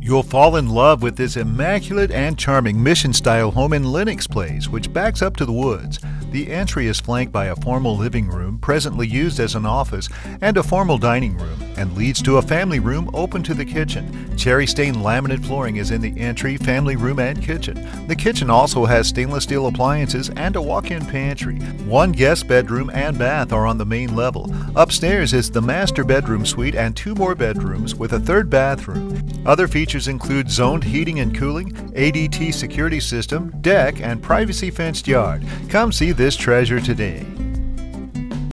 You'll fall in love with this immaculate and charming mission style home in Lenox Place, which backs up to the woods. The entry is flanked by a formal living room, presently used as an office, and a formal dining room, and leads to a family room open to the kitchen. Cherry stained laminate flooring is in the entry, family room, and kitchen. The kitchen also has stainless steel appliances and a walk in pantry. One guest bedroom and bath are on the main level. Upstairs is the master bedroom suite and two more bedrooms with a third bathroom. Other features include zoned heating and cooling, ADT security system, deck, and privacy fenced yard. Come see this treasure today.